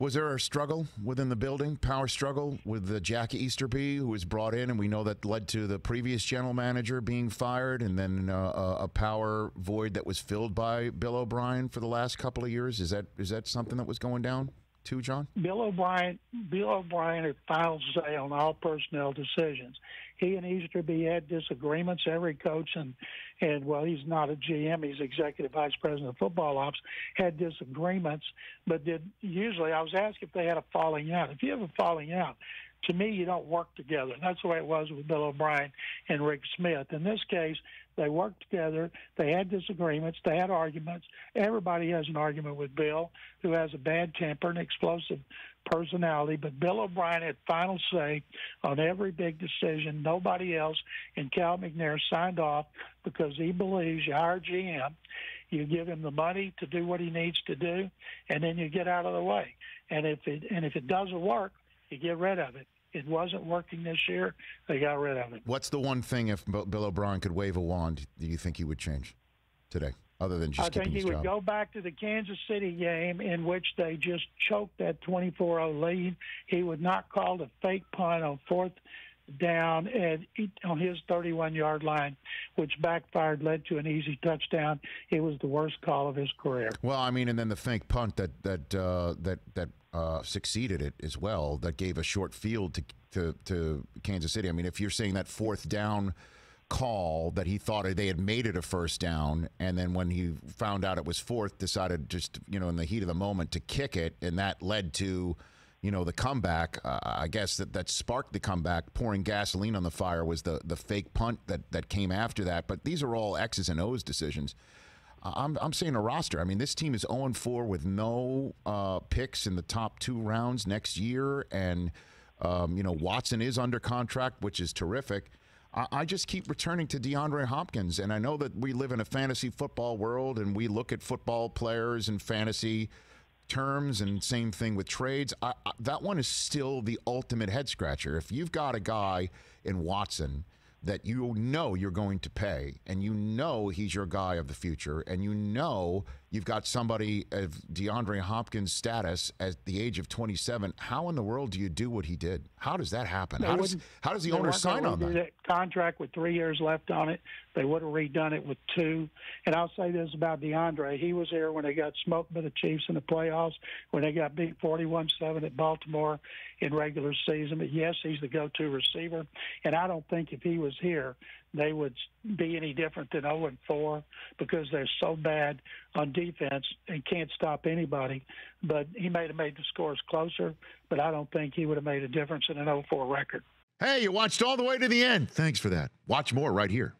Was there a struggle within the building, power struggle with the Jack Easterby, who was brought in, and we know that led to the previous general manager being fired, and then uh, a power void that was filled by Bill O'Brien for the last couple of years? Is that is that something that was going down? Too, John? Bill O'Brien, Bill O'Brien final say on all personnel decisions. He and Easterby had disagreements. Every coach and and well, he's not a GM; he's executive vice president of football ops. Had disagreements, but did usually I was asked if they had a falling out. If you have a falling out, to me, you don't work together. And that's the way it was with Bill O'Brien and Rick Smith. In this case, they worked together. They had disagreements. They had arguments. Everybody has an argument with Bill, who has a bad temper and explosive personality. But Bill O'Brien had final say on every big decision. Nobody else. And Cal McNair signed off because he believes you hire GM, you give him the money to do what he needs to do, and then you get out of the way. And if it and if it doesn't work, you get rid of it it wasn't working this year. They got rid of it. What's the one thing if Bill O'Brien could wave a wand, do you think he would change today? Other than just I think he would go back to the Kansas City game in which they just choked that 24-0 lead. He would not call the fake punt on fourth down at on his 31 yard line, which backfired, led to an easy touchdown. It was the worst call of his career. Well, I mean, and then the fake punt that that uh, that that uh, succeeded it as well. That gave a short field to, to to Kansas City. I mean, if you're saying that fourth down call that he thought they had made it a first down, and then when he found out it was fourth, decided just you know in the heat of the moment to kick it, and that led to you know the comeback. Uh, I guess that that sparked the comeback. Pouring gasoline on the fire was the the fake punt that that came after that. But these are all X's and O's decisions. I'm, I'm saying a roster. I mean, this team is 0 4 with no uh, picks in the top two rounds next year. And, um, you know, Watson is under contract, which is terrific. I, I just keep returning to DeAndre Hopkins. And I know that we live in a fantasy football world and we look at football players and fantasy terms and same thing with trades. I, I, that one is still the ultimate head scratcher. If you've got a guy in Watson that you know you're going to pay and you know he's your guy of the future and you know you've got somebody of DeAndre Hopkins status at the age of 27 how in the world do you do what he did? How does that happen? How does how does the owner sign on that? that contract with 3 years left on it. They would have redone it with 2 and I'll say this about DeAndre. He was here when they got smoked by the Chiefs in the playoffs when they got beat 41-7 at Baltimore in regular season. But yes he's the go-to receiver. And I don't think if he was here they would be any different than 0 and 4 because they're so bad on defense and can't stop anybody. But he may have made the scores closer, but I don't think he would have made a difference in an 0 4 record. Hey, you watched all the way to the end. Thanks for that. Watch more right here.